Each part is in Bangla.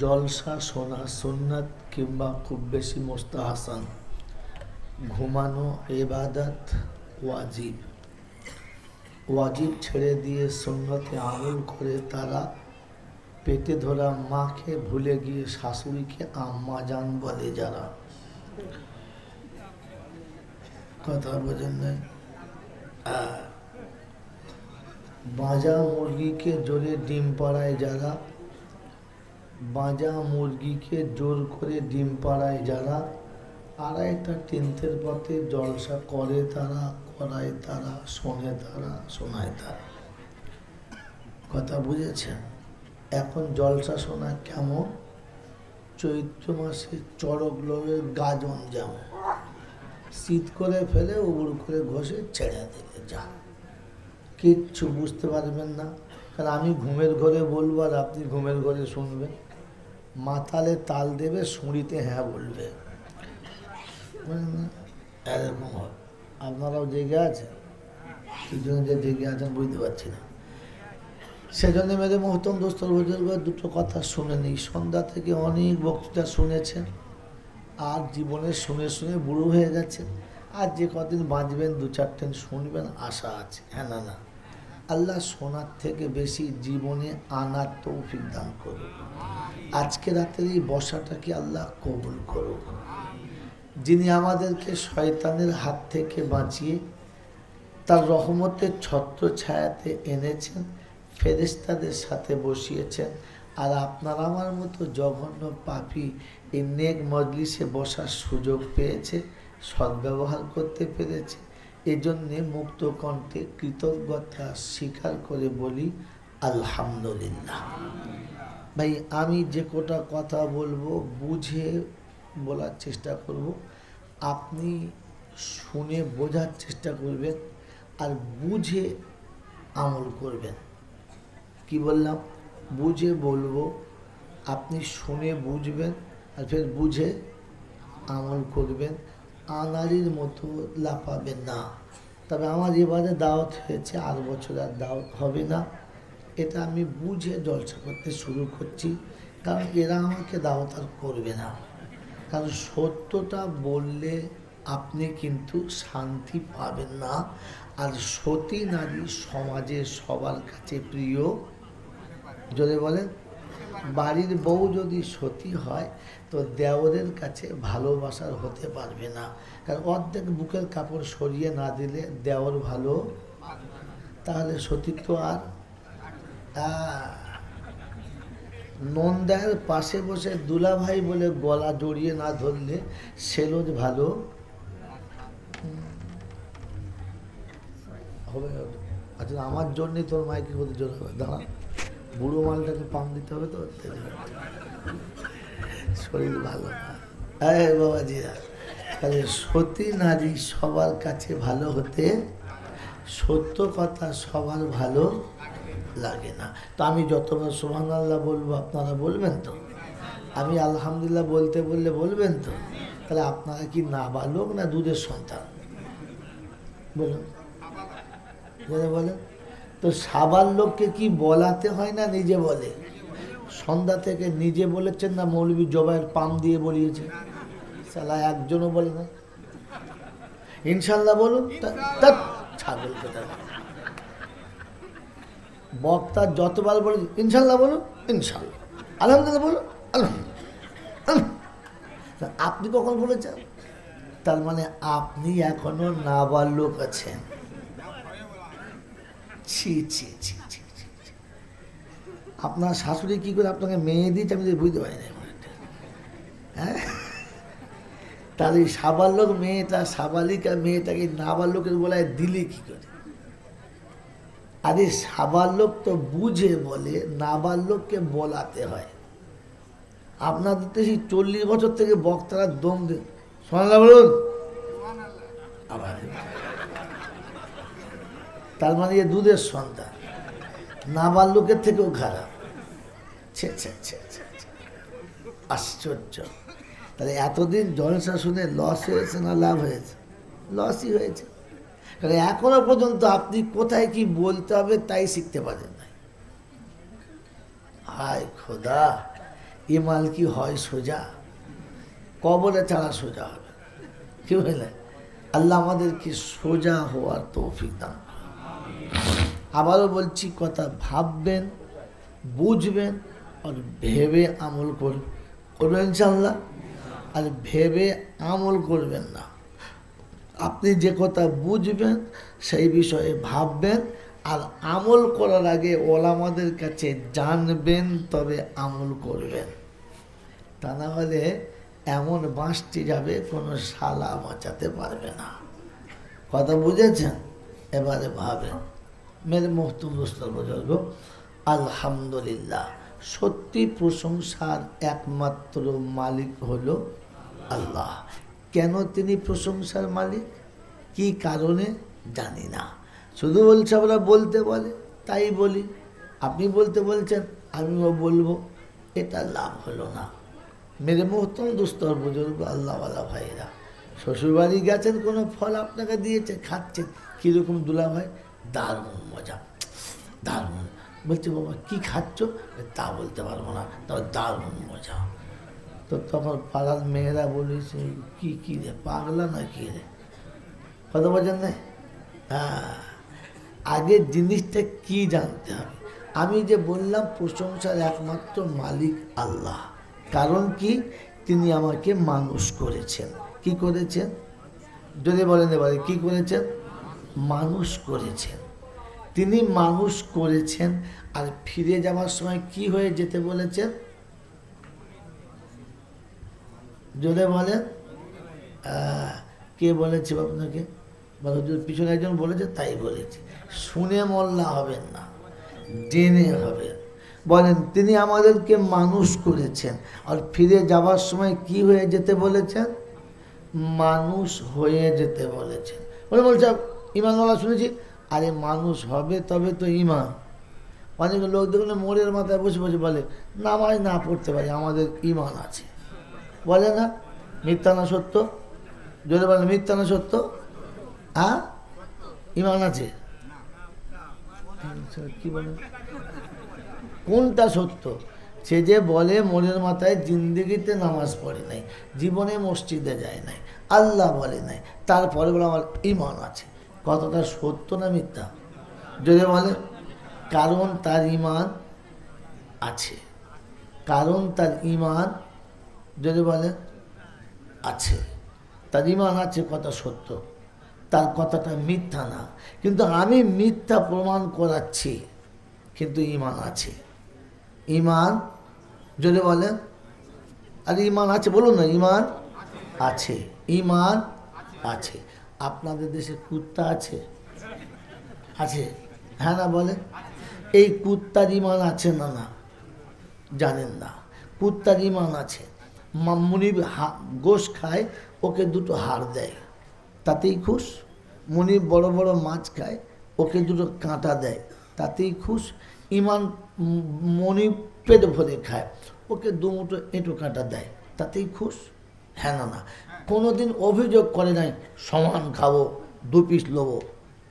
জলসা শোনা সুন্নাত কিংবা খুব বেশি মোস্তাহাসান। ঘুমানো এবাদত ওয়াজিব। ওয়াজিব ছেড়ে দিয়ে সুন্নতে আমল করে তারা পেটে ধরা মাকে ভুলে গিয়ে শাশুড়িকে আম্মা জান বলে যারা। কথা বোঝেন নাই? বাজা মুরগিকে জোরে ডিম পাড়ায় যারা বাজা মুরগিকে জোর করে ডিম পাড়ায় যারা আড়াইটা তিনটের পথে জলসা করে তারা, করায় তারা, শোনে তারা, শোনায় তারা। কথা বুঝেছেন? এখন জলসা শোনা কেমন? চৈত্র মাসে চড়ক লোকের গাজন যেমন শীত করে ফেলে উবুড় করে ঘষে ছেড়ে দিলে যা। কিচ্ছু বুঝতে পারবেন না। কারণ আমি ঘুমের ঘরে বলব আর আপনি ঘুমের ঘরে শুনবেন। মাতালে তাল দেবে, সুঁড়িতে হ্যাঁ বলবে? এরকম হয় আপনারাও জেগে আছেন? কি যে জেগে আছেন বুঝতে পারছি না। সেজন্য মেয়েদের মহতম দোস্তর বুজুর্গ দুটো কথা শুনে নিই। সন্ধ্যা থেকে অনেক বক্তৃতা শুনেছেন, আর জীবনে শুনে শুনে বুড়ো হয়ে গেছে আর যে কদিন বাঁচবেন দু চারটেন শুনবেন, আশা আছে। হ্যাঁ না না। আল্লাহ শোনার থেকে বেশি জীবনে আনার তৌফিক দান করুক। আজকে রাতের এই বসাটাকে আল্লাহ কবুল করুক। যিনি আমাদেরকে শয়তানের হাত থেকে বাঁচিয়ে তার রহমতের ছত্র ছায়াতে এনেছেন ফেরেস্তাদের সাথে বসিয়েছেন আর আপনার আমার মতো জঘন্য পাপি এই নেক মজলিসে বসার সুযোগ পেয়েছে, সদ্ব্যবহার করতে পেরেছে। এজন্যে মুক্ত কণ্ঠে কৃতজ্ঞতা স্বীকার করে বলি, আলহামদুলিল্লাহ। ভাই, আমি যে কোটা কথা বলব, বুঝে বলার চেষ্টা করব। আপনি শুনে বোঝার চেষ্টা করবেন আর বুঝে আমল করবেন। কি বললাম? বুঝে বলব, আপনি শুনে বুঝবেন আর ফের বুঝে আমল করবেন। আনারির মতো লাফাবেন না। তবে আমার এবারে দাওয়াত হয়েছে আর বছর আর দাওয়াত হবে না। এটা আমি বুঝে জলসা করতে শুরু করছি, কারণ এরা আমাকে দাওয়াত আর করবে না। কারণ সত্যটা বললে আপনি কিন্তু শান্তি পাবেন না। আর সতী নারী সমাজে সবার কাছে প্রিয়, যদি বলেন, বাড়ির বউ যদি সতী হয় তো দেওরের কাছে ভালোবাসার হতে পারবে না। কারণ অর্ধেক বুকের কাপড় সরিয়ে না দিলে দেওর ভালো তাহলে সতীত্ব আর নন্দায়ের পাশে বসে দুলাভাই বলে গলা জড়িয়ে না ধরলে সেলোজ ভালো। হবে। আচ্ছা আমার জন্যই তোর মাইকে করতে জোর হবে? দাঁড়া, বুড়ো মালটাকে পাম দিতে হবে তো? শরীর ভালো না। তাহলে সতী নারী সবার কাছে ভালো হতে সত্য কথা সবার ভালো লাগে না। তো আমি যতবার সোহান আল্লাহ বলব, আপনারা বলবেন তো? আমি আলহামদুলিল্লাহ বলতে বললে বলবেন তো? তাহলে আপনারা কি নাবালক না দুধের সন্তান? বলুন। বলে বলেন। তো সাবার লোককে কি বলাতে হয় না নিজে বলে? সন্ধ্যা থেকে নিজে বলেছেন না মৌলবী জবাইয়ের পাম দিয়ে বলিয়েছে। সালা একজনও বলে না। ইনশাল্লাহ বলুন ছাগল বক্তা যতবার বলে ইনশাল্লাহ বলুন ইনশাল্লাহ। আলহামদুলিল্লাহ বলুন আলহামদুলিল্লাহ। আপনি কখন বলেছেন? তার মানে আপনি এখনও নাবালক আছেন। ছি ছি ছি ছি ছি, ছি। আপনার শাশুড়ি কি করে আপনাকে মেয়ে দিয়েছে আমি বুঝতে পারি না। হ্যাঁ? তাহলে এই সাবালক মেয়েটা, সাবালিকা মেয়েটাকে নাবালকের বলায় দিলে কি করে? আরে সাবালক তো বুঝে বলে, নাবালককে বলাতে হয়। আপনাদের তো সেই চল্লিশ বছর থেকে বক্তারা দম দেন শোনা বলুন। তার মানে এ দুধের সন্তান। নাবালকের থেকেও খারাপ। ছে ছে ছে। আশ্চর্য। তাহলে এতদিন শুনে লস হয়েছে না লাভ হয়েছে? লসই হয়েছে। কারণ এখনও পর্যন্ত আপনি কোথায় কি বলতে হবে তাই শিখতে পারেন না হায় খোদা, এ মাল কি হয় সোজা? কবরে ছাড়া সোজা হবে কি বুঝলে আল্লাহ আমাদেরকে সোজা হওয়ার তৌফিক দান আবারও বলছি, কথা ভাববেন, বুঝবেন আর ভেবে আমল কর, করবেন ইনশাল্লাহ আর ভেবে আমল করবেন না। আপনি যে কথা বুঝবেন, সেই বিষয়ে ভাববেন। আর আমল করার আগে ওলামাদের কাছে জানবেন, তবে আমল করবেন। তা না হলে এমন বাঁশটি যাবে, কোনো শালা বাঁচাতে পারবে না। কথা বুঝেছেন? এবারে ভাবেন। মেরে মহতুম দোস্তর বুজুর্গ আলহামদুলিল্লাহ। সত্যি প্রশংসার একমাত্র মালিক হলো আল্লাহ। কেন তিনি প্রশংসার মালিক? কি কারণে? জানি না। শুধু বলছে আমরা বলতে বলে, তাই বলি। আপনি বলতে বলছেন, আমিও বলব। এটা লাভ হলো না। মেরে মোহতম দুস্তর বুজুর্গ আল্লাহওয়ালা ভাইরা শ্বশুরবাড়ি গেছেন, কোনো ফল আপনাকে দিয়েছে, খাচ্ছেন। কীরকম দুলা ভাই দারুণ মজা। দারুণ। বলছে, বাবা, কি খাচ্ছ? তা বলতে পারব না তবে দারুণ মজা। তো তখন পাড়ার মেয়েরা বলেছে কি, কী রে, পাগলা না কি রে? কথা বোঝেন না হ্যাঁ। আগে জিনিসটা কি জানতে হবে? আমি যে বললাম, প্রশংসার একমাত্র মালিক আল্লাহ। কারণ কি? তিনি আমাকে মানুষ করেছেন। কি করেছেন? যদি বলেন এবারে, কি করেছেন? মানুষ করেছেন। তিনি মানুষ করেছেন। আর ফিরে যাওয়ার সময় কি হয়ে যেতে বলেছেন? যদি বলেন। কে বলেছে আপনাকে? পিছনে একজন বলেছে, তাই বলেছে। শুনে মল্লা হবেন না, জেনে হবেন। বলেন, তিনি আমাদেরকে মানুষ করেছেন। আর ফিরে যাবার সময় কি হয়ে যেতে বলেছেন? মানুষ হয়ে যেতে বলেছেন। বলে বলছে ইমানওয়ালা শুনেছি আরে মানুষ হবে তবে তো ইমান অনেক লোক দেখলে মোড়ের মাথায় বসে বসে বলে, নামাজ না পড়তে পারি, আমাদের ইমান আছে। বলে না, মিথ্যা না সত্য? যদি বলে, মিথ্যা না সত্য? হ্যাঁ? ইমান আছে? কি বলে? কোনটা সত্য? সে যে বলে, মনের মাথায় জিন্দগিতে নামাজ পড়ে নাই, জীবনে মসজিদে যায় নাই, আল্লাহ বলে নাই, তারপরে বলে আমার ইমান আছে। কতটা সত্য না মিথ্যা? যদি বলে, কারণ তার ইমান আছে। কারণ তার ইমান যদি বলে, আছে। তার ইমান আছে কথা সত্য, তার কথাটা মিথ্যা না। কিন্তু আমি মিথ্যা প্রমাণ করাচ্ছি, কিন্তু ইমান আছে। ইমান যদি বলেন আর ইমান আছে, বলুন না ইমান আছে। ইমান আছে। আপনাদের দেশে কুত্তা আছে? আছে। হ্যাঁ না, বলেন। এই কুত্তার ইমান আছে না না? জানেন না। কুত্তার ইমান আছে। মুনিব গোশ খায়, ওকে দুটো হাড় দেয়। তাতেই খুশ। মুনিব বড় বড় মাছ খায়, ওকে দুটো কাঁটা দেয়। তাতেই খুশ। ইমান মনিব পেট ভরে খায়, ওকে দুমুটো এঁটো কাঁটা দেয়। তাতেই খুশ। হ্যাঁ না না। কোনো দিন অভিযোগ করে নাই, সমান খাব, দু পিস লোবো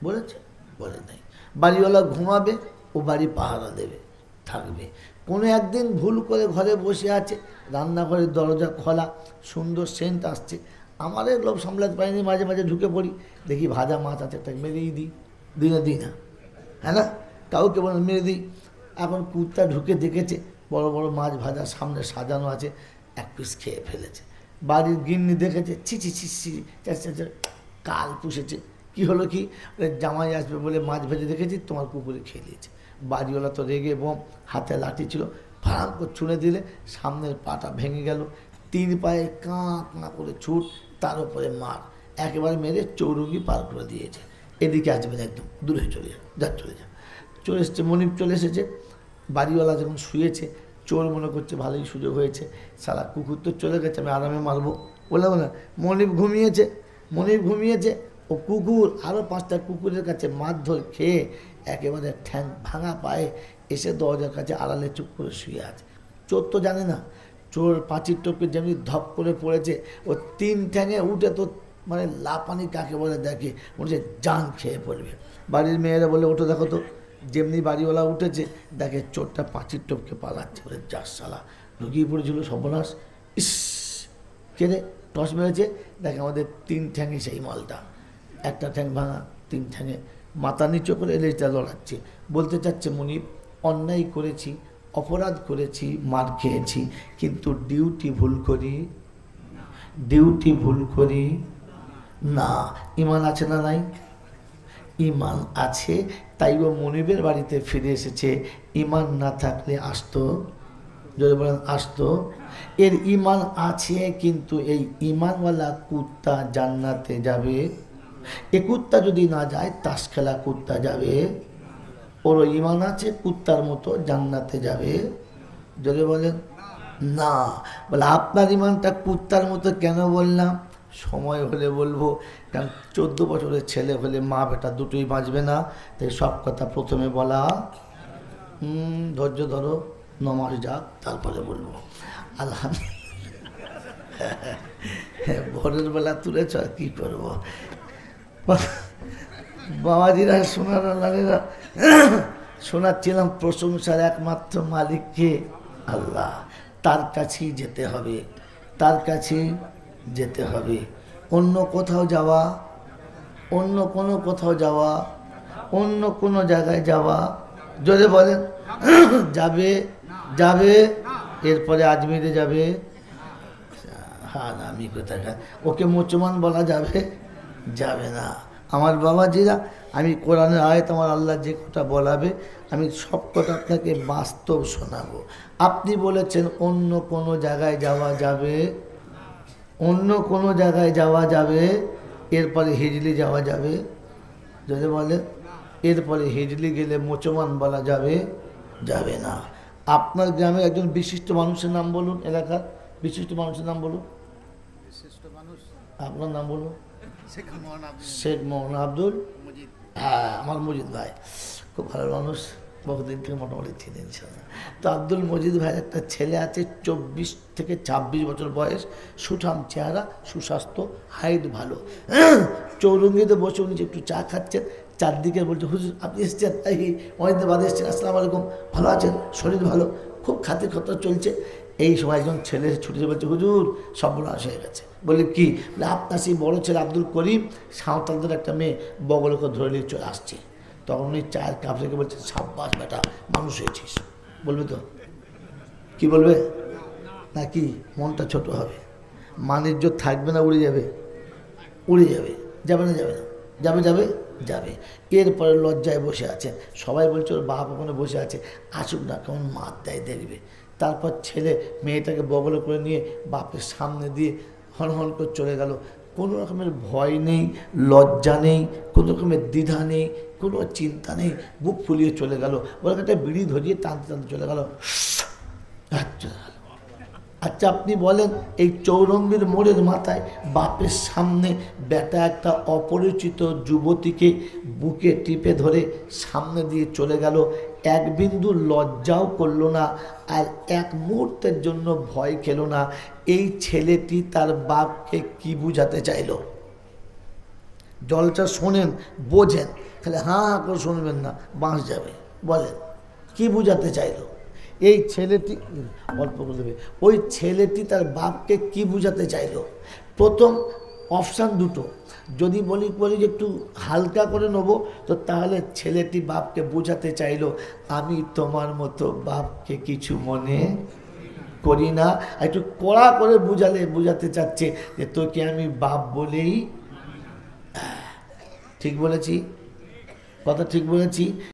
বলেছে? বলে নাই। বাড়িওয়ালা ঘুমাবে ও বাড়ি পাহারা দেবে, থাকবে। কোনো একদিন ভুল করে ঘরে বসে আছে, রান্নাঘরের দরজা খোলা, সুন্দর সেন্ট আসছে। আমাদের লোভ সামলাতে পারিনি, মাঝে মাঝে ঢুকে পড়ি। দেখি ভাজা মাছ আছে, একটা মেরেই দিই। দিই না দিই না হ্যাঁ না? কাউকে বলে মেরে দিই। এখন কুত্তা ঢুকে দেখেছে, বড় বড় মাছ ভাজা সামনে সাজানো আছে, এক পিস খেয়ে ফেলেছে। বাড়ির গিন্নি দেখেছে, ছি ছি ছি কাল পুষেছে। কি হলো কি? জামাই আসবে বলে মাছ ভেজে দেখেছি, তোমার কুকুরে খেয়ে দিয়েছে বাড়িওয়ালা তো রেগে বোম, হাতে লাঠি ছিল, ভাড় করে ছুঁড়ে দিলে সামনের পাটা ভেঙে গেল। তিন পায়ে কাঁ কাঁ করে ছুট, তার উপরে মার, একেবারে মেরে চৌরঙ্গি পার করে দিয়েছে। এদিকে আসবেন একদম দূরে চলে যা যা, চলে যা। চলে এসছে মনিপ চলে এসেছে। বাড়িওয়ালা যখন শুয়েছে চোর মনে করছে, ভালোই সুযোগ হয়েছে। সারা কুকুর তো চলে গেছে, আমি আরামে মারবো। বলে বলে মনিপ ঘুমিয়েছে মনিপ ঘুমিয়েছে। ও কুকুর আরও পাঁচটা কুকুরের কাছে মারধর খেয়ে একেবারে ঠ্যাং ভাঙা পায়ে এসে দরজার কাছে আড়ালে চুপ করে শুয়ে আছে। চোর তো জানে না, চোর পাঁচির টোপকে যেমনি ধপ করে পড়েছে, ও তিন ঠ্যাঙে উঠে তো মানে লাপানি কাকে বলে দেখে, মনে হচ্ছে জান খেয়ে পড়বে। বাড়ির মেয়েরা বলে ওঠো দেখো তো। যেমনি বাড়িওয়ালা উঠেছে, দেখে চোরটা পাঁচির টপকে পালাচ্ছে, বলে যাস সালা ঢুকিয়ে পড়েছিল সর্বনাশ। ইস! কেড়ে টস মেরেছে? দেখে, আমাদের তিন ঠ্যাঙে সেই মালটা। একটা ঠ্যাং ভাঙা, তিন ঠ্যাঙে মাথা নিচু করে লেজটা লড়াচ্ছে বলতে চাচ্ছে, মনিব, অন্যায় করেছি, অপরাধ করেছি, মার খেয়েছি, কিন্তু ডিউটি ভুল করি, ডিউটি ভুল করি, না, ইমান আছে না নাই? ইমান আছে তাই ও মনিবের বাড়িতে ফিরে এসেছে। ইমান না থাকলে আসতো? যদি বলেন, আসতো। এর ইমান আছে, কিন্তু এই ইমানওয়ালা কুত্তা জান্নাতে যাবে। এ কুত্তা যদি না যায়, তাস খেলা কুত্তা যাবে। ওর ইমান আছে, কুত্তার মতো জান্নাতে যাবে। যদি বলেন, না। বলে, আপনার ইমানটা কুত্তার মতো কেন বললাম? সময় হলে বলব কারণ চোদ্দ বছরের ছেলে হলে মা বেটা দুটোই বাঁচবে না তাই সব কথা প্রথমে বলা। হুম, ধৈর্য ধরো নমাজ যাক তারপরে বলব। আলহামদুলিল্লাহ। ভোরের বেলা তুলেছ আর কী করব? বাবাজিরা সোনার লালেরা শোনাচ্ছিলাম প্রশংসার একমাত্র মালিককে আল্লাহ। তার কাছেই যেতে হবে। তার কাছে যেতে হবে। অন্য কোথাও যাওয়া, অন্য কোনো কোথাও যাওয়া, অন্য কোনো জায়গায় যাওয়া, যদি বলেন, যাবে যাবে, এরপরে আজমিরে যাবে। হ্যাঁ আমি কোথায় ওকে মুসলমান বলা যাবে? যাবে না। আমার বাবা বাবাজিরা, আমি কোরআনের আয় তোমার আল্লাহ যে কথা বলাবে, আমি সব কথা আপনাকে বাস্তব শোনাবো। আপনি বলেছেন অন্য কোনো জায়গায় যাওয়া যাবে? অন্য কোনো জায়গায় যাওয়া যাবে এরপরে হিজলি যাওয়া যাবে যদি বলে এরপরে হিজলি গেলে মোচমান বলা যাবে যাবে না। আপনার গ্রামের একজন বিশিষ্ট মানুষের নাম বলুন এলাকার বিশিষ্ট মানুষের নাম বলুন। বিশিষ্ট মানুষ? আপনার নাম বলুন। শেখ মোহন আব্দুল। হ্যাঁ আমার মজিদ ভাই। খুব ভালো মানুষ। বহুদিন থেকে মোটামুটি চিনি ইনশাল্লাহ তো আব্দুল মজিদ ভাইয়ের একটা ছেলে আছে, চব্বিশ থেকে ছাব্বিশ বছর বয়স, সুঠাম চেহারা, সুস্বাস্থ্য, হাইট ভালো। চৌরঙ্গিতে বসে উনি একটু চা খাচ্ছেন, চারদিকে বলছে, হুজুর, আপনি এসছেন? এই অনেকদিন বাদে এসছেন। আসসালামু আলাইকুম, ভালো আছেন? শরীর ভালো? খুব খাতির খতরা চলছে। এই সময় একজন ছেলে ছুটে বলছে, হুজুর, সর্বনাশ হয়ে গেছে। বলি কি? আপনার সেই বড় ছেলে আব্দুল করিম, সাঁওতালদের একটা মেয়ে বগলকে ধরে নিয়ে চলে আসছে। তখন উনি চায়ের কাপ রেখে বলছে সাব্বাস বেটা, মানুষ হয়েছিস। বলবে তো? কি বলবে? নাকি মনটা ছোট হবে। মানিজ্য থাকবে না, উড়ে যাবে। উড়ে যাবে। যাবে না যাবে না। যাবে যাবে যাবে। এরপরে লজ্জায় বসে আছেন সবাই বলছে, ওর বাপ ওখানে বসে আছে। আসুক না, কেমন মাত দেয় দেখবে তারপর ছেলে মেয়েটাকে বগলে করে নিয়ে বাপের সামনে দিয়ে হন হন করে চলে গেল। কোনো রকমের ভয় নেই, লজ্জা নেই, কোনো রকমের দ্বিধা নেই। কোনো চিন্তা নেই, বুক ফুলিয়ে চলে গেল। ওরা একটা বিড়ি ধরিয়ে টানতে টানতে চলে গেল। আচ্ছা আচ্ছা আপনি বলেন, এই চৌরঙ্গের মোড়ের মাথায় বাপের সামনে বেটা একটা অপরিচিত যুবতীকে বুকে টিপে ধরে সামনে দিয়ে চলে গেল। এক বিন্দু লজ্জাও করল না আর এক মুহূর্তের জন্য ভয় খেলো না। এই ছেলেটি তার বাপকে কি বুঝাতে চাইলো? জলটা শোনেন, বোঝেন। খালি হাঁ হাঁ করে শুনবেন না, বাঁশ যাবে। বলেন, কি বুঝাতে চাইলো? এই ছেলেটি অল্প করে দেবে, ওই ছেলেটি তার বাপকে কি বুঝাতে চাইলো? প্রথম অপশান দুটো। যদি বলি বলি যে একটু হালকা করে নেব, তো তাহলে ছেলেটি বাপকে বোঝাতে চাইলো, আমি তোমার মতো বাপকে কিছু মনে করি না। একটু কড়া করে বুঝালে, বুঝাতে চাচ্ছে যে তোকে আমি বাপ বলেই ঠিক বলেছি? কথা ঠিক বলেছি।